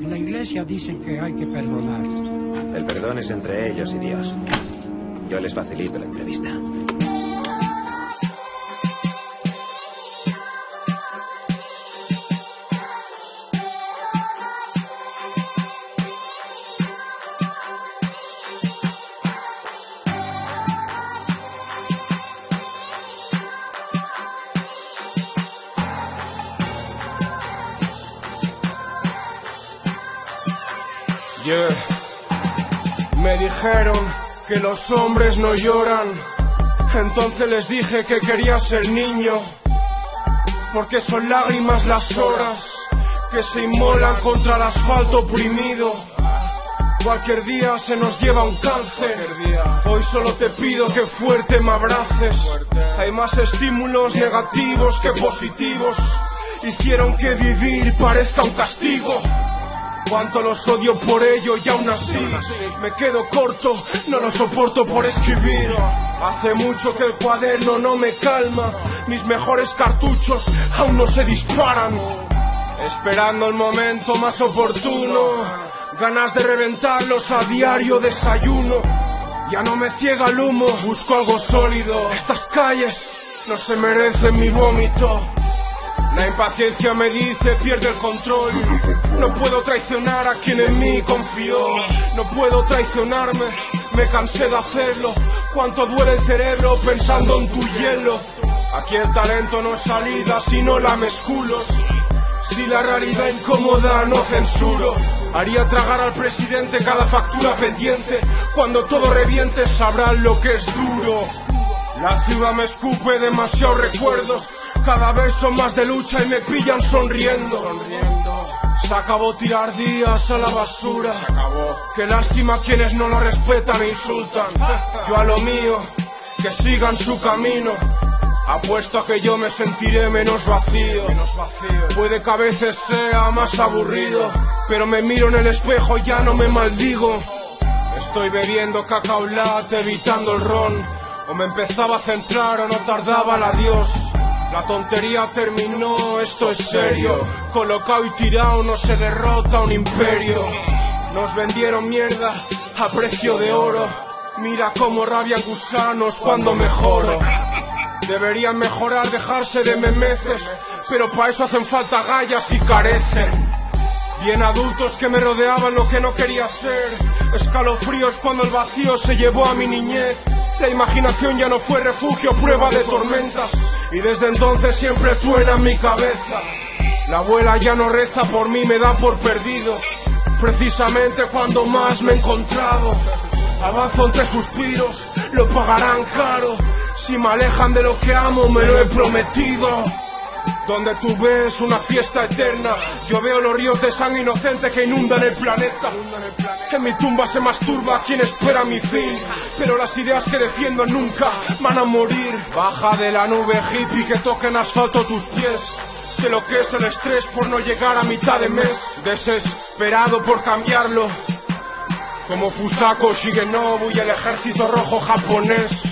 En la iglesia dicen que hay que perdonar. El perdón es entre ellos y Dios. Yo les facilito la entrevista. Yeah. Me dijeron que los hombres no lloran. Entonces les dije que quería ser niño. Porque son lágrimas las horas que se inmolan contra el asfalto oprimido. Cualquier día se nos lleva un cáncer. Hoy solo te pido que fuerte me abraces. Hay más estímulos negativos que positivos. Hicieron que vivir parezca un castigo. Cuánto los odio por ello y aún así me quedo corto, no lo soporto por escribir. Hace mucho que el cuaderno no me calma, mis mejores cartuchos aún no se disparan. Esperando el momento más oportuno, ganas de reventarlos a diario desayuno. Ya no me ciega el humo, busco algo sólido. Estas calles no se merecen mi vómito. La impaciencia me dice pierde el control. No puedo traicionar a quien en mí confió. No puedo traicionarme, me cansé de hacerlo. Cuánto duele el cerebro pensando en tu hielo. Aquí el talento no es salida, sino lamesculos. Si la realidad incómoda no censuro, haría tragar al presidente cada factura pendiente. Cuando todo reviente sabrán lo que es duro. La ciudad me escupe demasiados recuerdos. Cada vez son más de lucha y me pillan sonriendo. Se acabó tirar días a la basura. Qué lástima quienes no lo respetan e insultan. Yo a lo mío, que sigan su camino. Apuesto a que yo me sentiré menos vacío. Puede que a veces sea más aburrido, pero me miro en el espejo y ya no me maldigo. Estoy bebiendo cacao latte, evitando el ron. O me empezaba a centrar o no tardaba el adiós. La tontería terminó, esto es serio. Colocado y tirado no se derrota un imperio. Nos vendieron mierda a precio de oro. Mira cómo rabian gusanos cuando mejoro. Deberían mejorar, dejarse de memeces, pero para eso hacen falta gallas y carecen. Bien adultos que me rodeaban lo que no quería ser. Escalofríos cuando el vacío se llevó a mi niñez. La imaginación ya no fue refugio, prueba de tormentas. Y desde entonces siempre truena en mi cabeza. La abuela ya no reza por mí, me da por perdido. Precisamente cuando más me he encontrado. Avanzo entre suspiros, lo pagarán caro. Si me alejan de lo que amo, me lo he prometido. Donde tú ves una fiesta eterna, yo veo los ríos de sangre inocente que inundan el planeta. En mi tumba se masturba quien espera mi fin, pero las ideas que defiendo nunca van a morir. Baja de la nube hippie que toca en asfalto tus pies. Sé lo que es el estrés por no llegar a mitad de mes, desesperado por cambiarlo. Como Fusako, Shigenobu y el ejército rojo japonés.